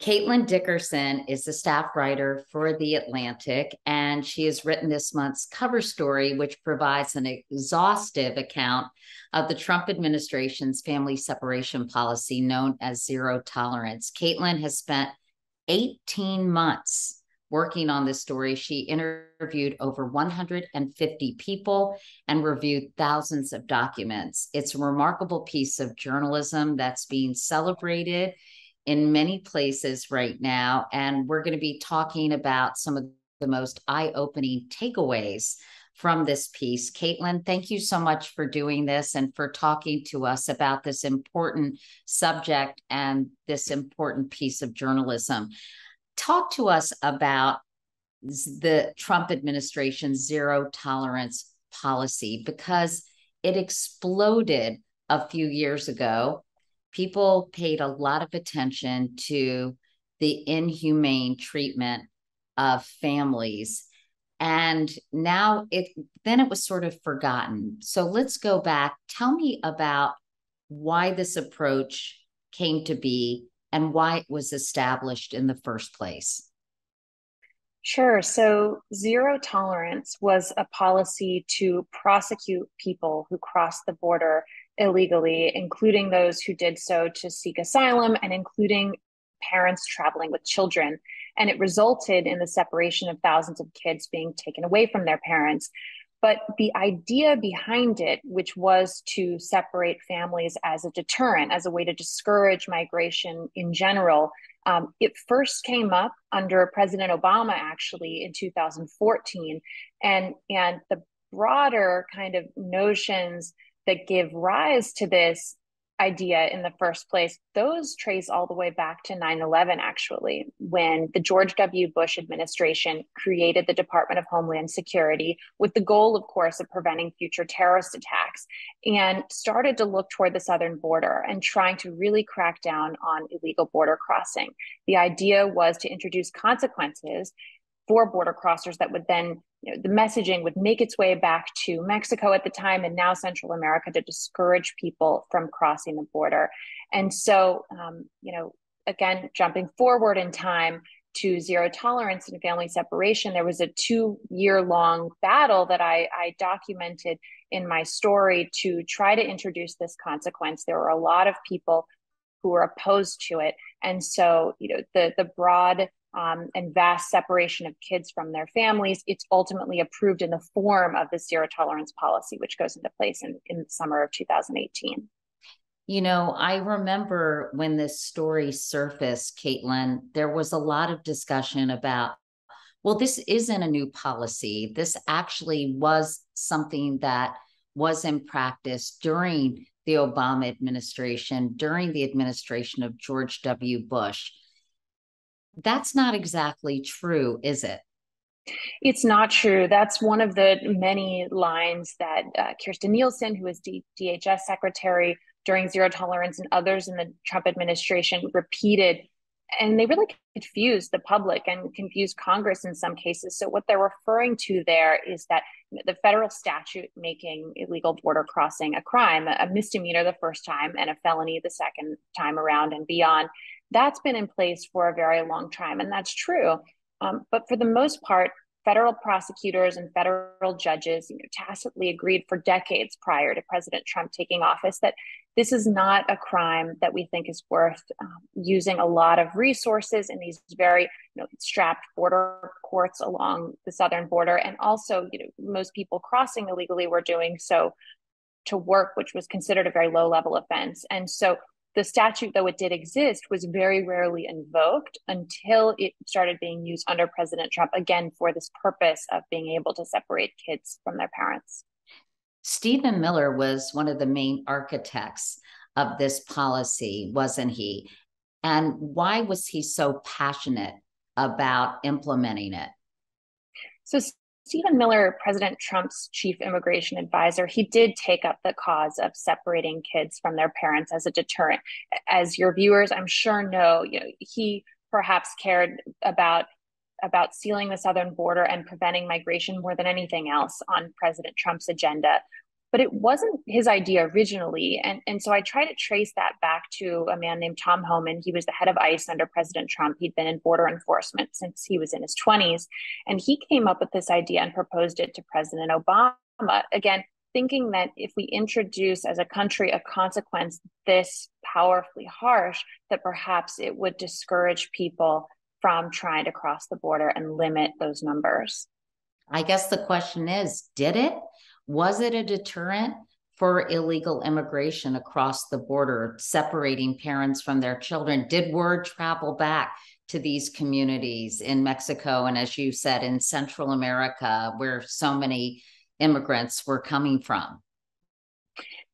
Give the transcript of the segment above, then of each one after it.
Caitlin Dickerson is the staff writer for The Atlantic, and she has written this month's cover story, which provides an exhaustive account of the Trump administration's family separation policy known as zero tolerance. Caitlin has spent 18 months working on this story. She interviewed over 150 people and reviewed thousands of documents. It's a remarkable piece of journalism that's being celebrated in many places right now. And we're going to be talking about some of the most eye opening takeaways from this piece. Caitlin, thank you so much for doing this and for talking to us about this important subject and this important piece of journalism. Talk to us about the Trump administration's zero tolerance policy because it exploded a few years ago people paid a lot of attention to the inhumane treatment of families. And now it then it was sort of forgotten. So let's go back. Tell me about why this approach came to be and why it was established in the first place. Sure. So, zero tolerance was a policy to prosecute people who crossed the border illegally, including those who did so to seek asylum and including parents traveling with children. And it resulted in the separation of thousands of kids being taken away from their parents. But the idea behind it, which was to separate families as a deterrent, as a way to discourage migration in general, um, it first came up under President Obama, actually, in 2014. And, and the broader kind of notions that give rise to this idea in the first place, those trace all the way back to 9 11, actually, when the George W. Bush administration created the Department of Homeland Security with the goal, of course, of preventing future terrorist attacks and started to look toward the southern border and trying to really crack down on illegal border crossing. The idea was to introduce consequences for border crossers that would then you know, the messaging would make its way back to Mexico at the time and now Central America to discourage people from crossing the border. And so, um, you know, again, jumping forward in time to zero tolerance and family separation, there was a two year long battle that I, I documented in my story to try to introduce this consequence. There were a lot of people who were opposed to it. And so, you know, the, the broad um, and vast separation of kids from their families, it's ultimately approved in the form of the zero tolerance policy, which goes into place in, in the summer of 2018. You know, I remember when this story surfaced, Caitlin, there was a lot of discussion about, well, this isn't a new policy. This actually was something that was in practice during the Obama administration, during the administration of George W. Bush. That's not exactly true, is it? It's not true. That's one of the many lines that uh, Kirstjen Nielsen, who was D- DHS secretary during zero tolerance, and others in the Trump administration repeated. And they really confused the public and confused Congress in some cases. So, what they're referring to there is that the federal statute making illegal border crossing a crime, a misdemeanor the first time, and a felony the second time around and beyond that's been in place for a very long time, and that's true. Um, but for the most part, federal prosecutors and federal judges you know, tacitly agreed for decades prior to President Trump taking office that this is not a crime that we think is worth um, using a lot of resources in these very you know, strapped border courts along the southern border. And also, you know, most people crossing illegally were doing so to work, which was considered a very low level offense. And so the statute, though it did exist, was very rarely invoked until it started being used under President Trump, again, for this purpose of being able to separate kids from their parents. Stephen Miller was one of the main architects of this policy, wasn't he? And why was he so passionate about implementing it? So, Stephen Miller, President Trump's chief immigration advisor, he did take up the cause of separating kids from their parents as a deterrent. As your viewers, I'm sure know, you know, he perhaps cared about about sealing the southern border and preventing migration more than anything else on President Trump's agenda. But it wasn't his idea originally. And, and so I try to trace that back to a man named Tom Homan. He was the head of ICE under President Trump. He'd been in border enforcement since he was in his 20s. And he came up with this idea and proposed it to President Obama. Again, thinking that if we introduce as a country a consequence this powerfully harsh, that perhaps it would discourage people from trying to cross the border and limit those numbers. I guess the question is did it? Was it a deterrent for illegal immigration across the border, separating parents from their children? Did word travel back to these communities in Mexico and, as you said, in Central America, where so many immigrants were coming from?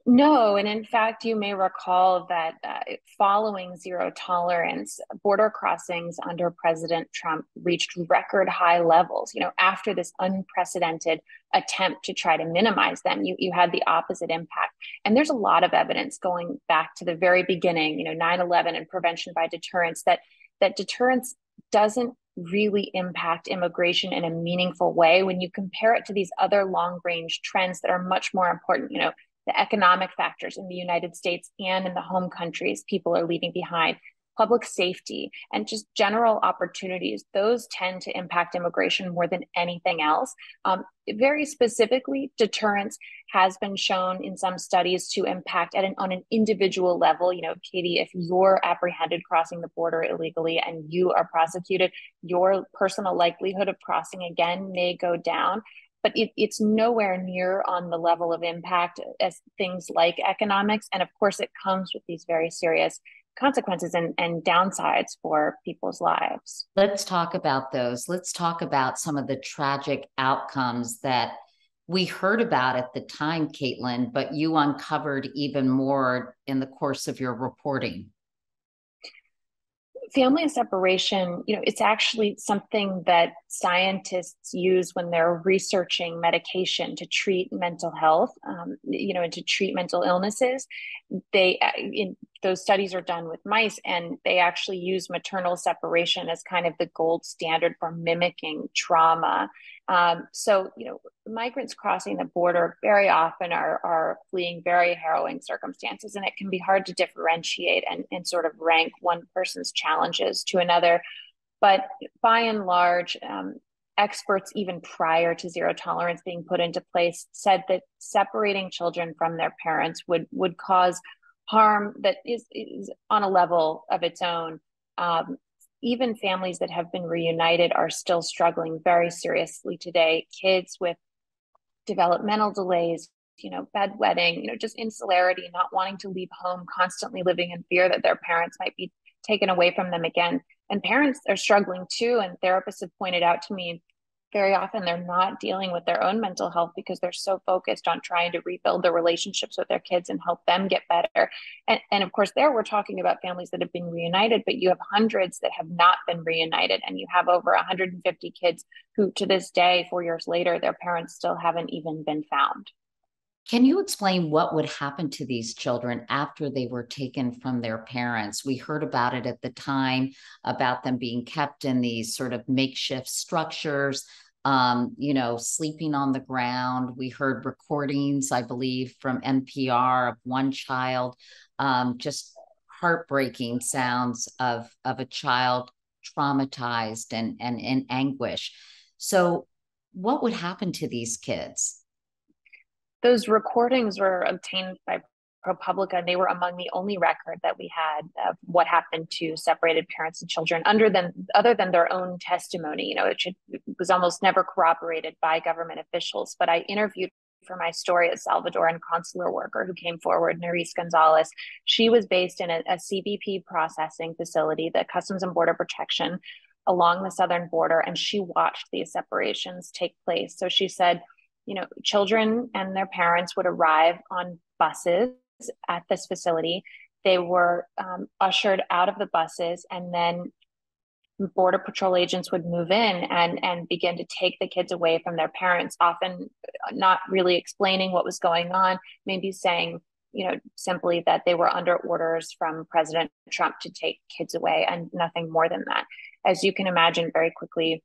No, and in fact, you may recall that uh, following zero tolerance, border crossings under President Trump reached record high levels. You know, after this unprecedented attempt to try to minimize them, you, you had the opposite impact. And there's a lot of evidence going back to the very beginning, you know, 9 11 and prevention by deterrence, that, that deterrence doesn't really impact immigration in a meaningful way when you compare it to these other long range trends that are much more important you know the economic factors in the United States and in the home countries people are leaving behind, public safety, and just general opportunities, those tend to impact immigration more than anything else. Um, very specifically, deterrence has been shown in some studies to impact at an on an individual level. You know, Katie, if you're apprehended crossing the border illegally and you are prosecuted, your personal likelihood of crossing again may go down but it, it's nowhere near on the level of impact as things like economics. And of course, it comes with these very serious consequences and, and downsides for people's lives. Let's talk about those. Let's talk about some of the tragic outcomes that we heard about at the time, Caitlin, but you uncovered even more in the course of your reporting family separation, you know, it's actually something that scientists use when they're researching medication to treat mental health, um, you know, and to treat mental illnesses. They, uh, in, those studies are done with mice, and they actually use maternal separation as kind of the gold standard for mimicking trauma um, so, you know, migrants crossing the border very often are, are fleeing very harrowing circumstances, and it can be hard to differentiate and, and sort of rank one person's challenges to another. But by and large, um, experts, even prior to zero tolerance being put into place, said that separating children from their parents would would cause harm that is, is on a level of its own. Um, even families that have been reunited are still struggling very seriously today. Kids with developmental delays, you know, bedwetting, you know, just insularity, not wanting to leave home, constantly living in fear that their parents might be taken away from them again. And parents are struggling too. And therapists have pointed out to me very often they're not dealing with their own mental health because they're so focused on trying to rebuild their relationships with their kids and help them get better. And, and of course, there we're talking about families that have been reunited, but you have hundreds that have not been reunited. And you have over 150 kids who, to this day, four years later, their parents still haven't even been found. Can you explain what would happen to these children after they were taken from their parents? We heard about it at the time about them being kept in these sort of makeshift structures, um, you know, sleeping on the ground. We heard recordings, I believe, from NPR of one child, um, just heartbreaking sounds of of a child traumatized and and in anguish. So, what would happen to these kids? those recordings were obtained by ProPublica, and they were among the only record that we had of what happened to separated parents and children, under than other than their own testimony. You know, it, should, it was almost never corroborated by government officials. But I interviewed for my story a Salvadoran consular worker who came forward, Nerys Gonzalez. She was based in a, a CBP processing facility, the Customs and Border Protection, along the southern border, and she watched these separations take place. So she said you know, children and their parents would arrive on buses at this facility. They were um, ushered out of the buses, and then border patrol agents would move in and and begin to take the kids away from their parents often not really explaining what was going on maybe saying you know simply that they were under orders from president trump to take kids away and nothing more than that as you can imagine very quickly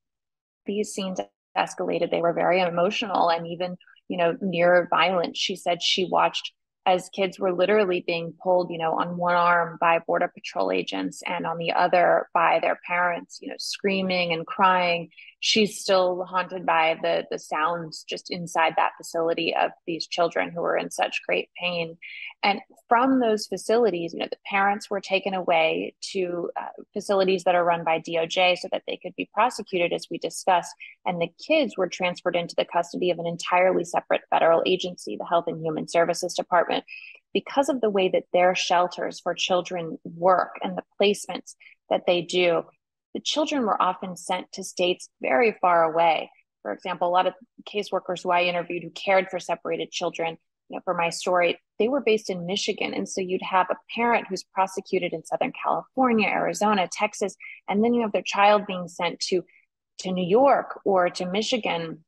these scenes escalated. They were very emotional and even you know, near violence. She said she watched as kids were literally being pulled, you know, on one arm by border patrol agents and on the other by their parents, you know, screaming and crying. She's still haunted by the the sounds just inside that facility of these children who were in such great pain. And from those facilities, you know, the parents were taken away to uh, facilities that are run by DOJ so that they could be prosecuted, as we discussed. And the kids were transferred into the custody of an entirely separate federal agency, the Health and Human Services Department, because of the way that their shelters for children work and the placements that they do. The children were often sent to states very far away. For example, a lot of caseworkers who I interviewed who cared for separated children you know, for my story, they were based in Michigan. And so you'd have a parent who's prosecuted in Southern California, Arizona, Texas, and then you have their child being sent to, to New York or to Michigan,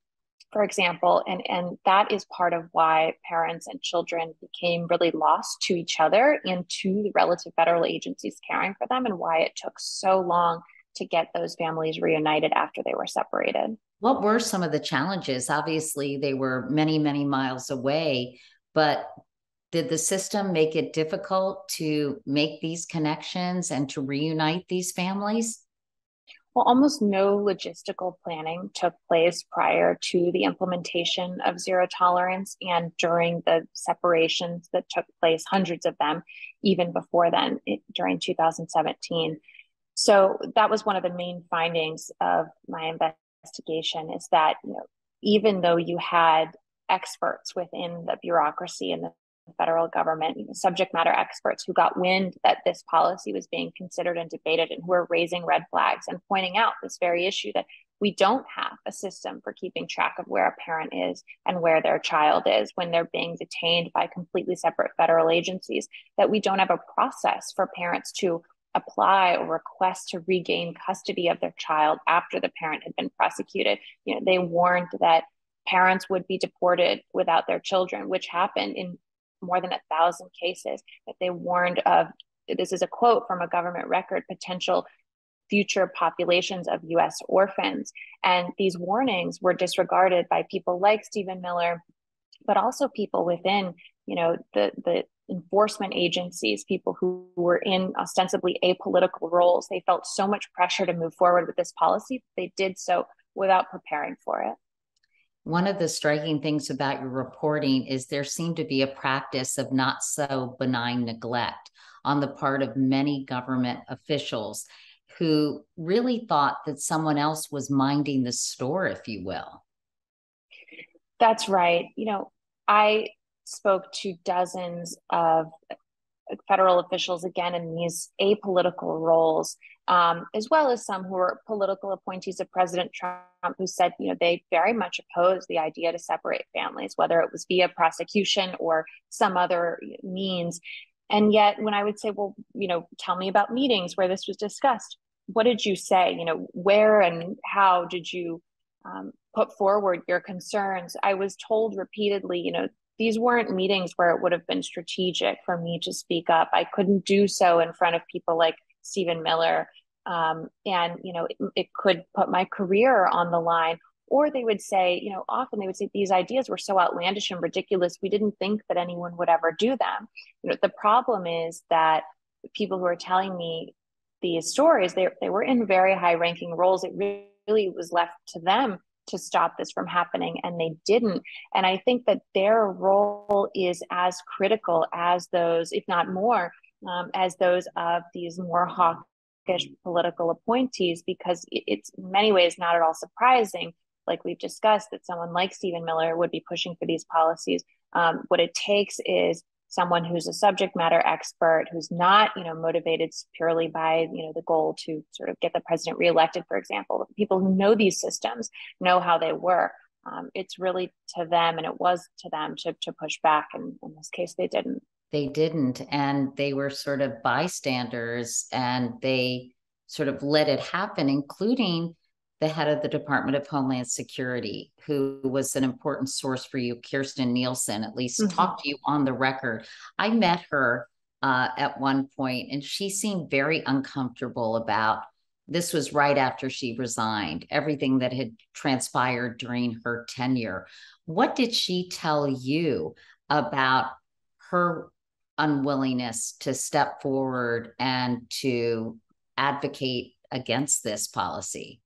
for example. And, and that is part of why parents and children became really lost to each other and to the relative federal agencies caring for them, and why it took so long to get those families reunited after they were separated. What were some of the challenges? Obviously, they were many, many miles away, but did the system make it difficult to make these connections and to reunite these families? Well, almost no logistical planning took place prior to the implementation of zero tolerance and during the separations that took place, hundreds of them, even before then, during 2017. So that was one of the main findings of my investigation is that, you know, even though you had experts within the bureaucracy and the federal government, subject matter experts who got wind that this policy was being considered and debated and who are raising red flags and pointing out this very issue that we don't have a system for keeping track of where a parent is and where their child is when they're being detained by completely separate federal agencies, that we don't have a process for parents to apply or request to regain custody of their child after the parent had been prosecuted. You know, they warned that parents would be deported without their children, which happened in more than a thousand cases. That they warned of this is a quote from a government record potential future populations of US orphans. And these warnings were disregarded by people like Stephen Miller, but also people within, you know, the the enforcement agencies, people who were in ostensibly apolitical roles, they felt so much pressure to move forward with this policy. They did so without preparing for it. One of the striking things about your reporting is there seemed to be a practice of not so benign neglect on the part of many government officials who really thought that someone else was minding the store, if you will. That's right. You know, I spoke to dozens of federal officials again in these apolitical roles, um, as well as some who were political appointees of President Trump, who said, you know, they very much oppose the idea to separate families, whether it was via prosecution or some other means. And yet, when I would say, well, you know, tell me about meetings where this was discussed, what did you say? You know, where and how did you um, put forward your concerns? I was told repeatedly, you know, these weren't meetings where it would have been strategic for me to speak up. I couldn't do so in front of people like Stephen Miller. Um, and, you know, it, it could put my career on the line. Or they would say, you know, often they would say these ideas were so outlandish and ridiculous, we didn't think that anyone would ever do them. You know, the problem is that people who are telling me these stories, they, they were in very high ranking roles. It really was left to them to stop this from happening and they didn't. And i think that their role is as critical as those if not more um, as those of these more hawkish political appointees because it's in many ways not at all surprising like we've discussed that someone like stephen miller would be pushing for these policies. Um, what it takes is someone who's a subject matter expert who's not you know motivated purely by you know the goal to sort of get the president reelected for example. People who know these systems know how they work. Um, it's really to them and it was to them to, to push back and in this case they didn't. They didn't and they were sort of bystanders and they sort of let it happen including the head of the Department of Homeland Security, who was an important source for you, Kirstjen Nielsen, at least mm-hmm. talked to you on the record. I met her uh, at one point, and she seemed very uncomfortable about this was right after she resigned, everything that had transpired during her tenure. What did she tell you about her unwillingness to step forward and to advocate against this policy?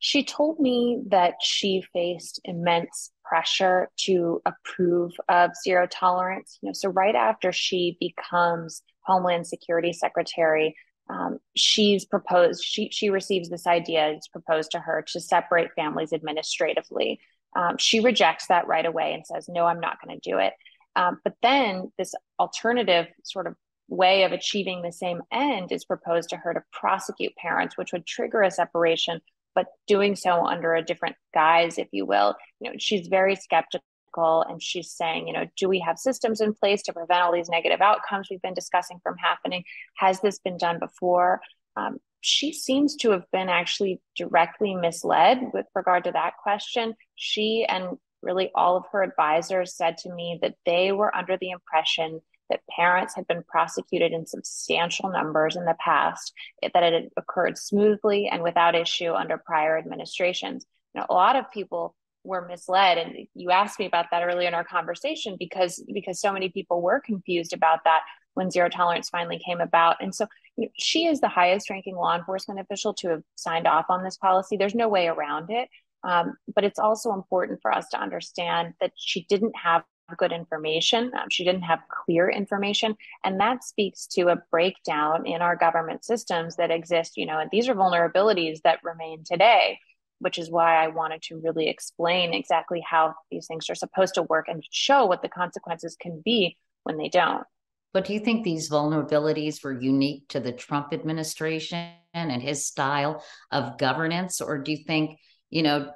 She told me that she faced immense pressure to approve of zero tolerance. You know, so right after she becomes Homeland Security Secretary, um, she's proposed she she receives this idea. It's proposed to her to separate families administratively. Um, she rejects that right away and says, "No, I'm not going to do it." Um, but then this alternative sort of way of achieving the same end is proposed to her to prosecute parents, which would trigger a separation but doing so under a different guise, if you will. You know, she's very skeptical and she's saying, you know, do we have systems in place to prevent all these negative outcomes we've been discussing from happening? Has this been done before? Um, she seems to have been actually directly misled with regard to that question. She and really all of her advisors said to me that they were under the impression that parents had been prosecuted in substantial numbers in the past, that it had occurred smoothly and without issue under prior administrations. You know, a lot of people were misled and you asked me about that earlier in our conversation because because so many people were confused about that when zero tolerance finally came about. And so you know, she is the highest ranking law enforcement official to have signed off on this policy. There's no way around it. Um, but it's also important for us to understand that she didn't have good information. Um, she didn't have clear information. And that speaks to a breakdown in our government systems that exist, you know, and these are vulnerabilities that remain today, which is why I wanted to really explain exactly how these things are supposed to work and show what the consequences can be when they don't. But do you think these vulnerabilities were unique to the Trump administration and his style of governance? Or do you think you know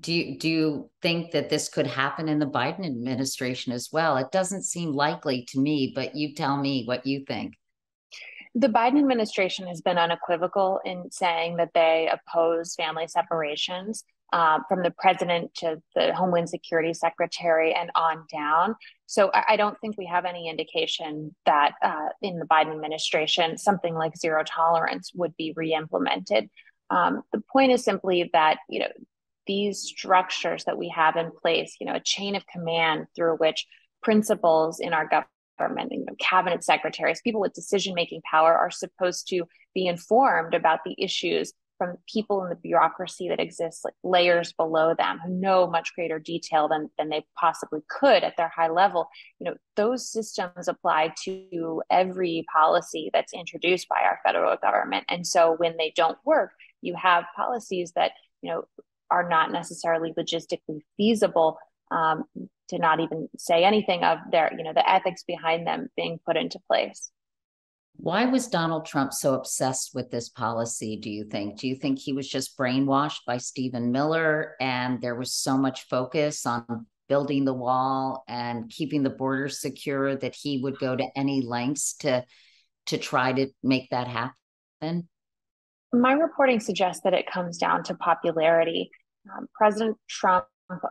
do you do you think that this could happen in the biden administration as well? It doesn't seem likely to me but you tell me what you think. The biden administration has been unequivocal in saying that they oppose family separations uh, from the president to the homeland security secretary and on down. So i, I don't think we have any indication that uh, in the biden administration something like zero tolerance would be re-implemented um, the point is simply that, you know, these structures that we have in place, you know, a chain of command through which principles in our government, you know, cabinet secretaries, people with decision making power are supposed to be informed about the issues from people in the bureaucracy that exists like layers below them who know much greater detail than, than they possibly could at their high level. You know those systems apply to every policy that's introduced by our federal government. And so when they don't work you have policies that you know are not necessarily logistically feasible um, to not even say anything of their you know the ethics behind them being put into place why was Donald Trump so obsessed with this policy, do you think? Do you think he was just brainwashed by Stephen Miller and there was so much focus on building the wall and keeping the border secure that he would go to any lengths to to try to make that happen? My reporting suggests that it comes down to popularity. Um, President Trump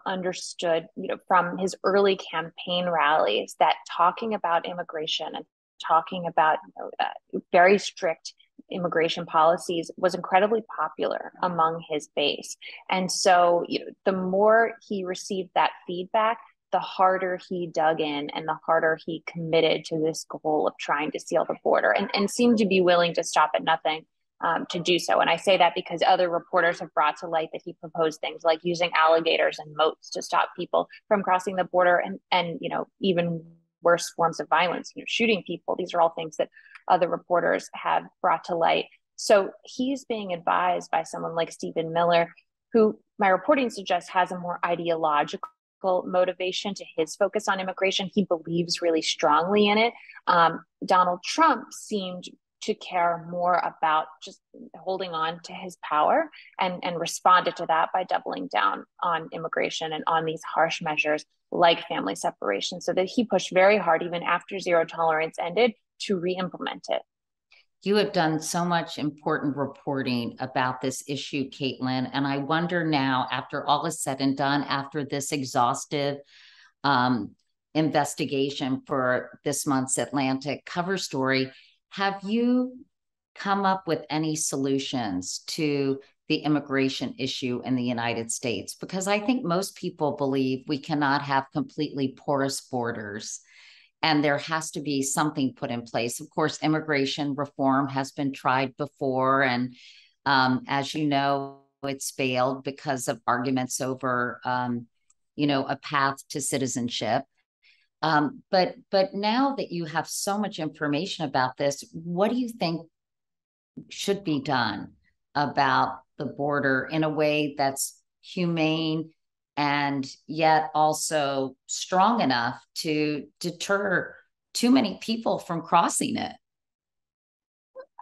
understood, you know, from his early campaign rallies that talking about immigration and talking about you know, uh, very strict immigration policies was incredibly popular among his base. And so, you know, the more he received that feedback, the harder he dug in and the harder he committed to this goal of trying to seal the border and, and seemed to be willing to stop at nothing um, to do so. And I say that because other reporters have brought to light that he proposed things like using alligators and moats to stop people from crossing the border and, and you know, even worse forms of violence, you know, shooting people. These are all things that other reporters have brought to light. So he's being advised by someone like Stephen Miller, who my reporting suggests has a more ideological motivation to his focus on immigration. He believes really strongly in it. Um, Donald Trump seemed to care more about just holding on to his power and, and responded to that by doubling down on immigration and on these harsh measures like family separation so that he pushed very hard even after zero tolerance ended to re-implement it. You have done so much important reporting about this issue caitlin and i wonder now after all is said and done after this exhaustive um, investigation for this month's atlantic cover story have you come up with any solutions to the immigration issue in the United States because I think most people believe we cannot have completely porous borders and there has to be something put in place. Of course, immigration reform has been tried before, and um, as you know, it's failed because of arguments over, um, you know, a path to citizenship. Um, but but now that you have so much information about this, what do you think should be done about the border in a way that's humane and yet also strong enough to deter too many people from crossing it?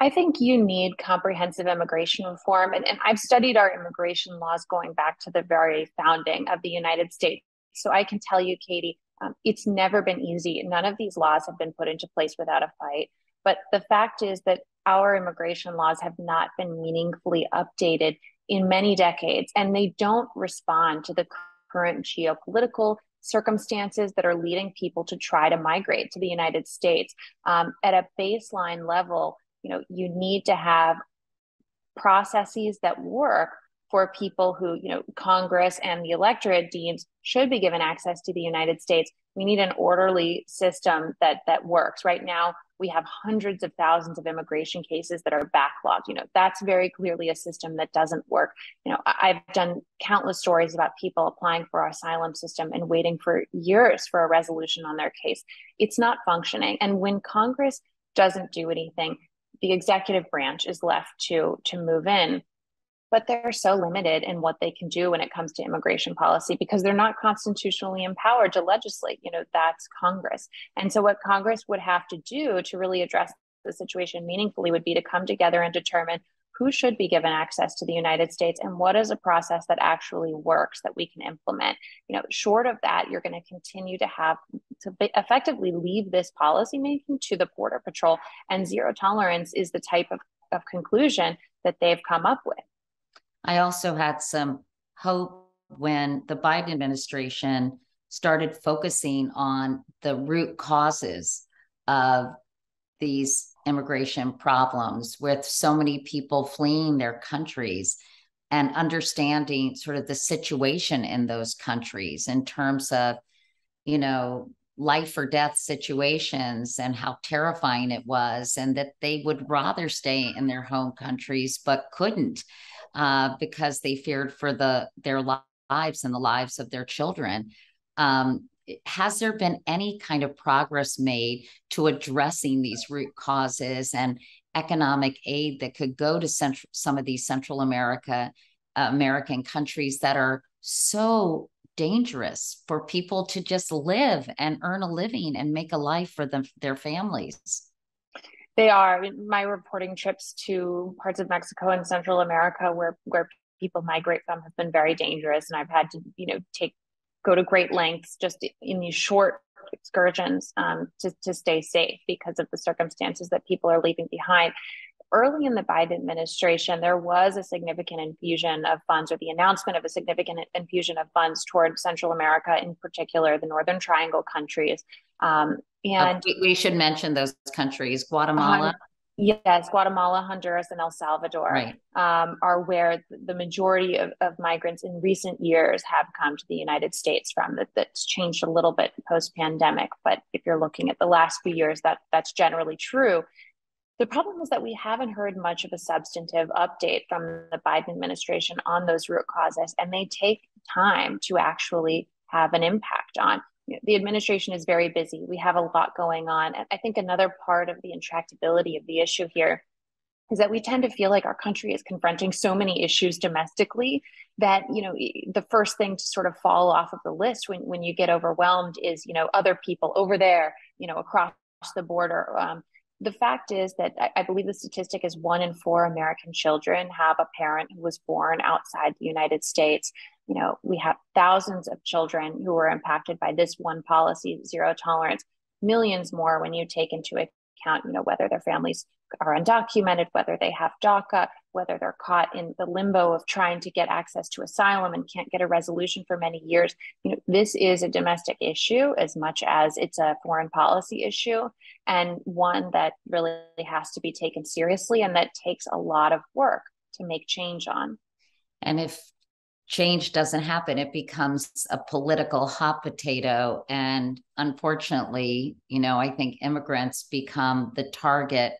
I think you need comprehensive immigration reform. And, and I've studied our immigration laws going back to the very founding of the United States. So I can tell you, Katie, um, it's never been easy. None of these laws have been put into place without a fight. But the fact is that our immigration laws have not been meaningfully updated in many decades, and they don't respond to the current geopolitical circumstances that are leading people to try to migrate to the United States. Um, at a baseline level, you know, you need to have processes that work for people who, you know, Congress and the electorate deems should be given access to the United States. We need an orderly system that that works. Right now, we have hundreds of thousands of immigration cases that are backlogged. You know, that's very clearly a system that doesn't work. You know, I've done countless stories about people applying for our asylum system and waiting for years for a resolution on their case. It's not functioning. And when Congress doesn't do anything, the executive branch is left to to move in but they're so limited in what they can do when it comes to immigration policy because they're not constitutionally empowered to legislate. You know, that's Congress. And so, what Congress would have to do to really address the situation meaningfully would be to come together and determine who should be given access to the United States and what is a process that actually works that we can implement. You know, short of that, you're going to continue to have to effectively leave this policy making to the Border Patrol, and zero tolerance is the type of, of conclusion that they've come up with. I also had some hope when the Biden administration started focusing on the root causes of these immigration problems with so many people fleeing their countries and understanding sort of the situation in those countries in terms of you know life or death situations and how terrifying it was and that they would rather stay in their home countries but couldn't uh, because they feared for the their lives and the lives of their children. Um, has there been any kind of progress made to addressing these root causes and economic aid that could go to central, some of these Central America uh, American countries that are so dangerous for people to just live and earn a living and make a life for them their families? They are. My reporting trips to parts of Mexico and Central America where where people migrate from have been very dangerous, and I've had to you know take go to great lengths just in these short excursions um, to to stay safe because of the circumstances that people are leaving behind. Early in the Biden administration, there was a significant infusion of funds, or the announcement of a significant infusion of funds toward Central America, in particular the Northern Triangle countries. Um, and we should mention those countries Guatemala. Um, yes, Guatemala, Honduras, and El Salvador right. um, are where the majority of, of migrants in recent years have come to the United States from. That, that's changed a little bit post pandemic, but if you're looking at the last few years, that that's generally true. The problem is that we haven't heard much of a substantive update from the Biden administration on those root causes, and they take time to actually have an impact on the administration is very busy. We have a lot going on. And I think another part of the intractability of the issue here is that we tend to feel like our country is confronting so many issues domestically that you know the first thing to sort of fall off of the list when, when you get overwhelmed is you know other people over there you know across the border um, the fact is that I, I believe the statistic is one in four american children have a parent who was born outside the united states. You know, we have thousands of children who were impacted by this one policy, zero tolerance, millions more when you take into account, you know, whether their families are undocumented, whether they have DACA, whether they're caught in the limbo of trying to get access to asylum and can't get a resolution for many years. You know, this is a domestic issue as much as it's a foreign policy issue and one that really has to be taken seriously and that takes a lot of work to make change on. And if change doesn't happen, it becomes a political hot potato. And unfortunately, you know, I think immigrants become the target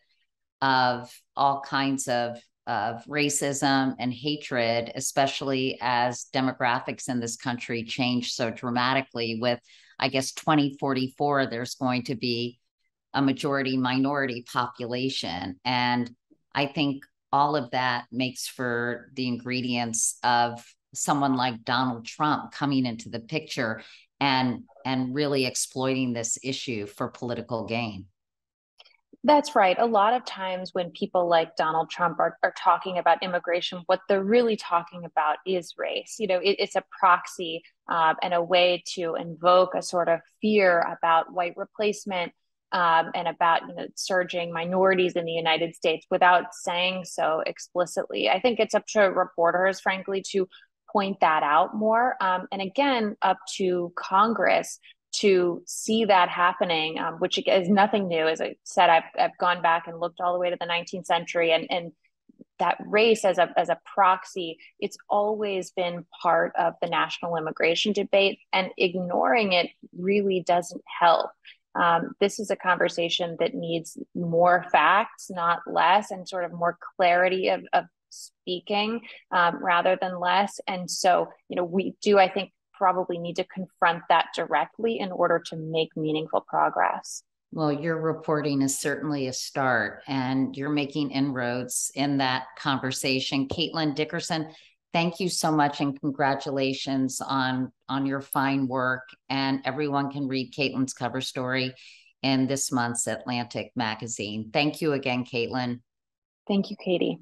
of all kinds of of racism and hatred, especially as demographics in this country change so dramatically. With, I guess, 2044, there's going to be a majority minority population. And I think all of that makes for the ingredients of someone like Donald Trump coming into the picture and and really exploiting this issue for political gain. That's right. A lot of times when people like Donald Trump are, are talking about immigration, what they're really talking about is race. You know, it, it's a proxy uh, and a way to invoke a sort of fear about white replacement um, and about you know surging minorities in the United States without saying so explicitly. I think it's up to reporters, frankly, to point that out more. Um, and again, up to Congress to see that happening, um, which is nothing new. As I said, I've, I've gone back and looked all the way to the 19th century and, and that race as a, as a proxy, it's always been part of the national immigration debate and ignoring it really doesn't help. Um, this is a conversation that needs more facts, not less, and sort of more clarity of, of speaking um, rather than less. And so, you know, we do, I think, probably need to confront that directly in order to make meaningful progress. Well, your reporting is certainly a start, and you're making inroads in that conversation. Caitlin Dickerson, thank you so much, and congratulations on on your fine work. And everyone can read Caitlin's cover story in this month's Atlantic magazine. Thank you again, Caitlin. Thank you, Katie.